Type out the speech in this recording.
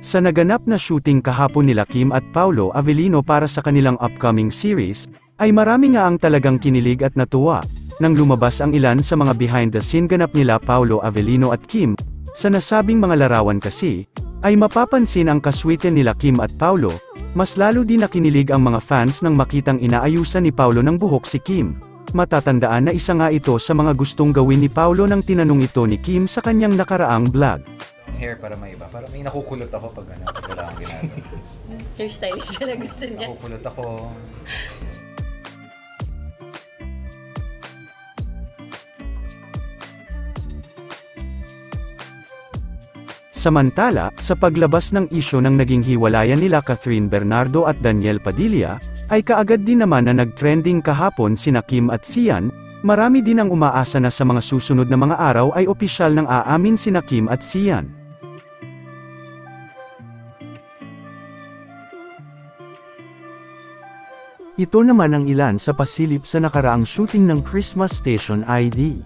Sa naganap na shooting kahapon nila Kim at Paulo Avellino para sa kanilang upcoming series, ay marami nga ang talagang kinilig at natuwa, nang lumabas ang ilan sa mga behind the scene ganap nila Paulo Avellino at Kim. Sa nasabing mga larawan kasi, ay mapapansin ang kaswiten nila Kim at Paulo, mas lalo din nakinilig ang mga fans nang makitang inaayusan ni Paulo ng buhok si Kim. Matatandaan na isa nga ito sa mga gustong gawin ni Paulo nang tinanong ito ni Kim sa kanyang nakaraang vlog. Hair para may iba. Para may nakukulot ako pag ano, pag wala akong ginagawa. Hairstylist siya na gusto niya. Nakukulot ako. Samantala, sa paglabas ng isyo ng naging hiwalayan nila Catherine Bernardo at Daniel Padilla, ay kaagad din naman na nag-trending kahapon sina Kim at Sian, marami din ang umaasa na sa mga susunod na mga araw ay opisyal ng aamin sina Kim at Sian. Ito naman ang ilan sa pasilip sa nakaraang shooting ng Christmas Station ID.